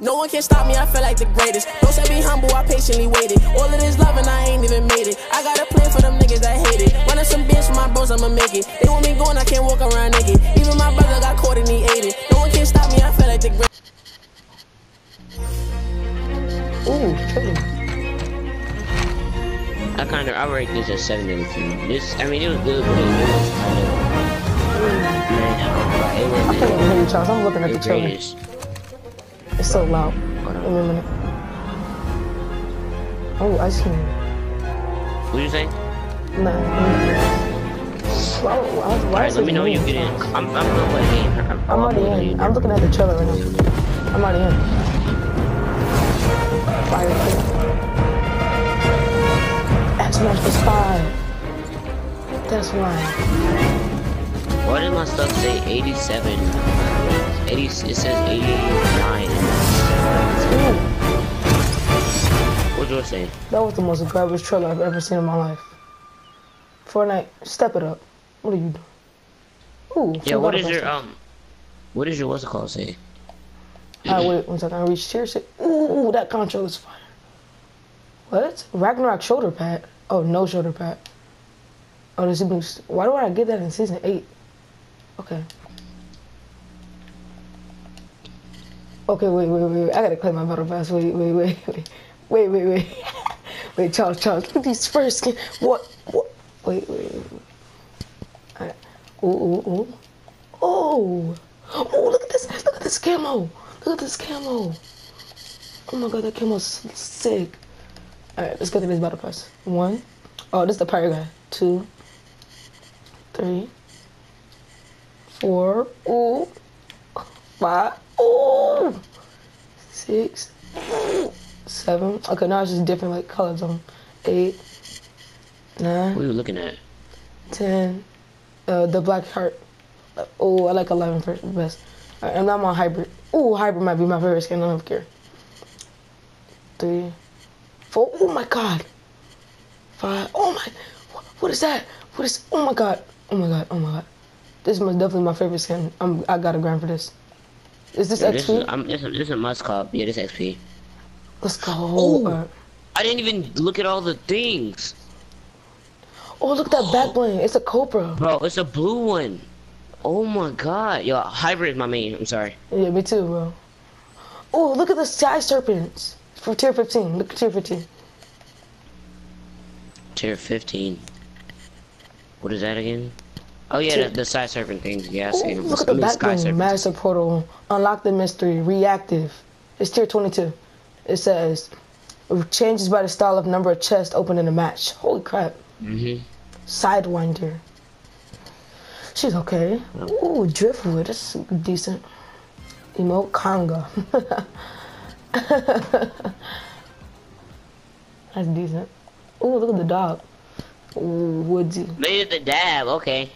No one can stop me, I feel like the greatest. Don't say be humble, I patiently waited. All of this love and I ain't even made it. I got a plan for them niggas that hate it. Running some bitch for my bros, I'ma make it. They want me going, I can't walk around naked. Even my brother got caught and he ate it. No one can stop me, I feel like the greatest. Ooh, triple. I kind of I rate this as seven out of ten. This I mean it was good, but it, it was kind of man. It I wasn't can't even hear you, Charles. I'm looking at the the trailer. greatest. It's so loud. Hold Wait on. a minute. Oh, ice cream. What you say? Nah. Why, why, why Alright, let me know when you get in. I'm I'm gonna play the. I'm, I'm already in. I'm looking at the trailer right now. I'm already in. Fire kill. X-Men for spy. That's why. Why did my stuff say 87? 80, it says 89. Say? that was the most garbage trailer I've ever seen in my life. Fortnite, step it up. What are you doing? Ooh, Yeah, what is your pass. um? What is your what's it called say? Alright, wait one second. I reach tier six. Ooh, ooh, that controller's fire. What? Ragnarok shoulder pad? Oh, no shoulder pad. Oh, this is Why do I get that in season eight? Okay. Okay, wait, wait, wait. I gotta claim my battle pass. Wait, wait, wait, wait, wait, wait, wait. wait, Charles, Charles, look at these first. What? What? Wait, wait, wait. Alright. Ooh, ooh, ooh. Oh. Oh, look at this. Look at this camo. Look at this camo. Oh my god, that camo's sick. Alright, let's go to this battle pass. One. Oh, this is the pirate guy. Two. Three. Four. Ooh. Five. Ooh. Six. Seven. Okay, now it's just different like colors on. Eight. Nine. What are you looking at? 10, uh, the black heart. Oh, I like 11 first, best. Uh, and I'm on hybrid. Oh, hybrid might be my favorite skin. I don't care. Three, four. Oh my god. Five. Oh my. What, is that? What is? Oh my god. Oh my god. Oh my god. This is definitely my favorite skin. I'm. I got a grand for this. Is this this XP? is I'm this is, this is a must cop. Yeah, this XP. Let's go. Oh. Uh, I didn't even look at all the things, oh, look at that back bling. It's a Cobra. bro. It's a blue one. Oh my god, yo, hybrid my main. I'm sorry. Yeah, me too, bro. Oh, look at the sky serpents for tier 15. Look at tier 15. Tier 15. What is that again? Oh yeah, Tier- the, the side serpent things. Yeah, Ooh, see look at the back sky backbone. serpent. Master portal. Unlock the mystery. Reactive. It's tier 22. It says changes by the style of number of chests open in a match. Holy crap. Mhm. Sidewinder. She's okay. Ooh, driftwood. That's decent. Emote conga. That's decent. Ooh, look at the dog. Ooh, woodsy. Made it the dab. Okay.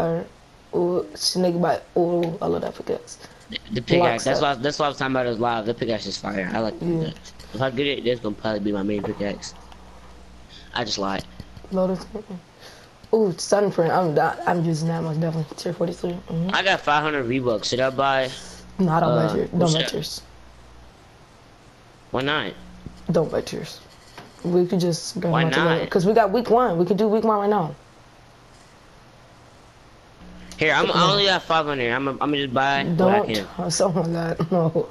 Alright. Ooh, snake bite. Ooh, I love that for pickaxe. The, the pickaxe. That's why. That's why I was talking about it live. The pickaxe is fire. I like. Yeah. that. If I get it, that's gonna probably be my main pickaxe. I just lied. Lotus. Ooh, sunprint. I'm not, I'm using that most definitely. Tier 43. Mm-hmm. I got 500 V bucks. Should I buy? No, I don't Uh, tiers. Don't buy that? tiers. Why not? Don't buy tiers. We could just go Why not? Because we got week one. We could do week one right now. Here, I'm I only got 500. I'm I'm gonna just buy what I Don't. can. Oh, oh my god, no.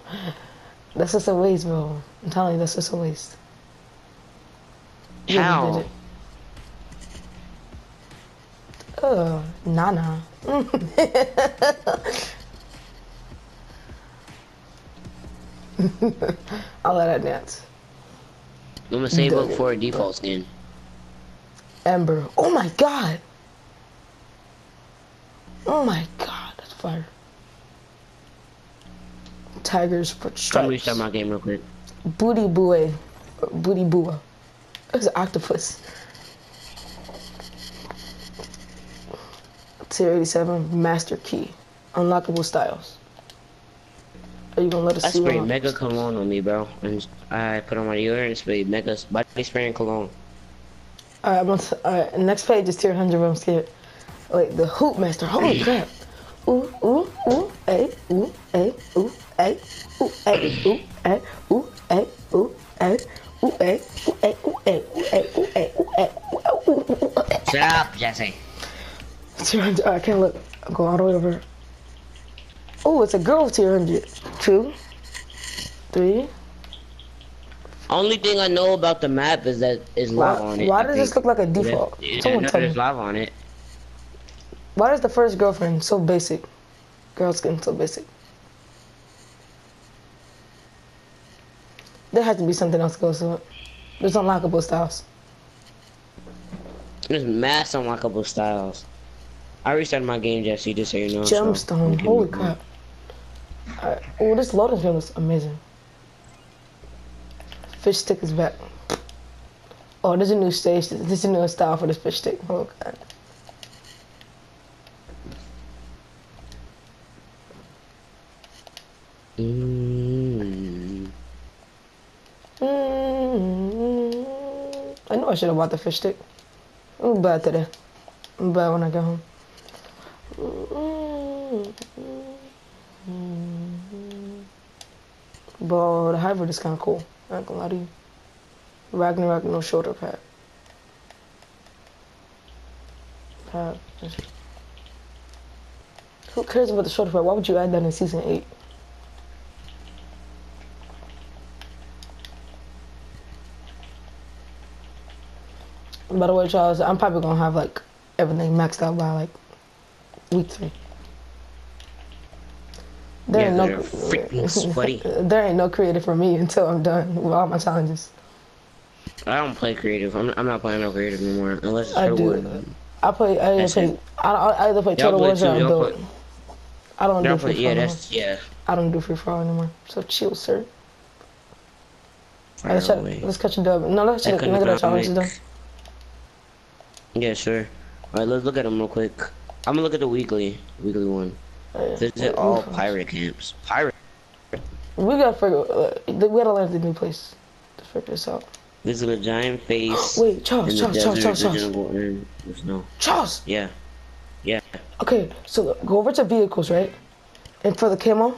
That's just a waste, bro. I'm telling you, that's just a waste. How? Oh, Nana. I'll let that dance. I'm gonna save up for a default skin. Ember. Oh my god. Oh my god, that's fire. Tigers for I'm gonna stripes. my game real quick. Booty boy. Or Booty bua. It's an octopus. Tier 87, Master Key. Unlockable styles. Are you gonna let us I see sprayed one? mega cologne on me, bro, and I put on my deodorant and sprayed mega body spray and cologne. Alright, I'm gonna, t- alright, next page is tier 100, but I'm scared. Wait, the Hoop Master. Holy crap. Ooh, ooh, ooh, ay, ooh, ay, ooh, ay, ooh, ay, ooh, ay, ooh, ay, ooh, ay, ooh, ay, ooh, ay, ooh, ay, ooh, ay, ooh, ay, ooh, ay, ooh, ooh, ooh, ooh, ay. Shut up, Jesse. 200. I can't look. I'm going all the way over. Oh, it's a girl with 200. Two, three. Only thing I know about the map is that is Why, lava on it. why I does this think. look like a default? Yeah, Someone no, tell me. there's lava on it. Why is the first girlfriend so basic? Girls getting so basic. There has to be something else goes to it. There's unlockable styles. There's mass unlockable styles. I restarted my game, Jesse, just so you know. Gemstone. you Holy crap. Alright. Oh, this loading screen looks amazing. Fishstick is back. Oh, there's a new stage. This is a new style for this Fishstick. Oh, God. Mm. Mm, I should have bought the Fishstick. I'm bad today. I'm bad when I get home. But the hybrid is kind of cool. I ain't gonna lie to you. Ragnarok, no shoulder pad. Pad. Who cares about the shoulder pad? Why would you add that in season 8? By the way, Charles, I'm probably gonna have like everything maxed out by like week three. There Yeah, ain't no freaking sweaty. there ain't no creative for me until I'm done with all my challenges. I don't play creative. I'm, I'm not playing no creative anymore unless it's I do. I play. I either play. I, I either play Total Wars or I play- I don't do free play, yeah, that's yeah. I don't do free for all anymore. So chill, sir. Let's, try, let's catch a dub. No, let's check. Look at that challenge is done. Yeah, sure. Alright, let's look at them real quick. I'm gonna look at the weekly, weekly one. This is all pirate camps. Pirate. We gotta figure. Uh, we gotta learn the new place to figure this out. Visit a giant face Wait, Charles, in the Charles, Charles, desert. Charles, Charles. original and the snow. Charles. Yeah, yeah. Okay, so look, go over to vehicles, right? And for the camo,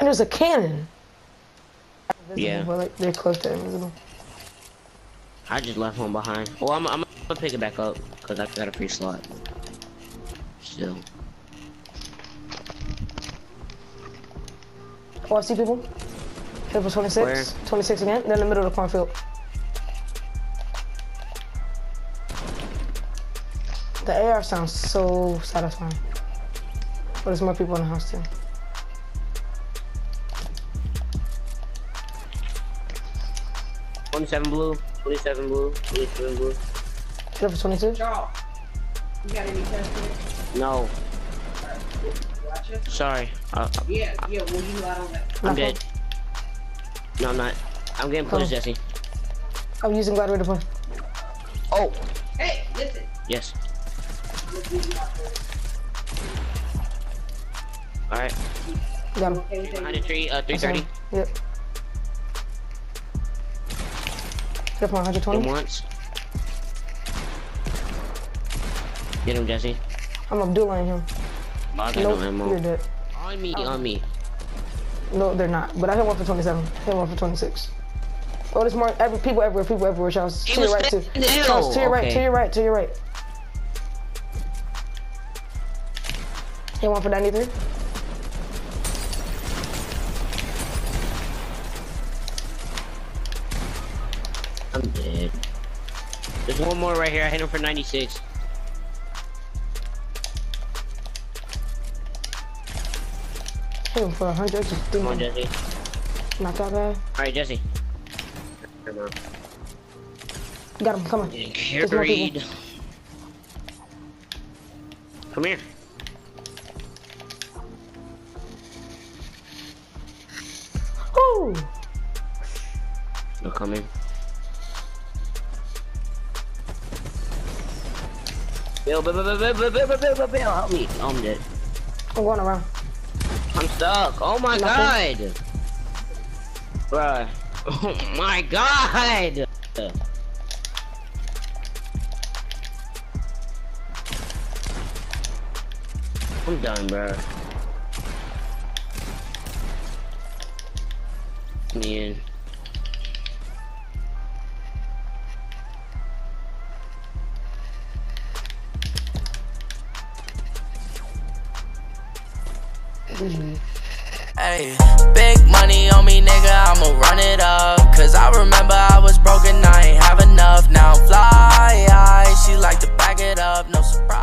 and there's a cannon. Invisible, Yeah. But like they're close to invisible. I just left one behind. Oh, I'm, I'm gonna pick it back up because I got a free slot. Still. Oh, I see people. Hit for 26. Where? 26 again. They're in the middle of the cornfield. The AR sounds so satisfying. But there's more people in the house too. Twenty-seven blue. Twenty-seven blue. Twenty-seven blue. For 22? Charles, you got any tests? No. Sorry. Uh, yeah, yeah, well, you. I'm dead. No, I'm not. I'm getting pushed. Oh. Jesse. I'm using Gladiator Point. Oh! Hey, listen! Yes. Alright. Got him. Behind a tree, uh, 330. Yep. 120. Get him, Jesse. I'm Abdullah him. Nope, no you're dead. On me, on me. No, they're not. But I hit one for 27. I Hit one for 26. Oh, there's more. Every people everywhere. People everywhere. Charles, to your right too. in the hill. Charles, to your right. To your right. To your right. Hit one for 93. I'm dead. There's one more right here. I hit him for 96. Hit him for 100. Come on, Jesse. not that bad. Alright, Jesse. Come on. Got him. Come on. Getting There's more carried. Come here. Woo! No coming. Bill, Bill, Bill, Bill, Bill, Bill, Bill, Bill, Bill, Bill, help me. Oh, I'm dead. I'm going around. I'm stuck. Oh my god. Bruh. Oh my god. I'm done, bruh. me Hey, big money on me, nigga, I'ma run it up. Cause I remember I was broken, I ain't have enough. Now I, fly, she like to back it up, no surprise.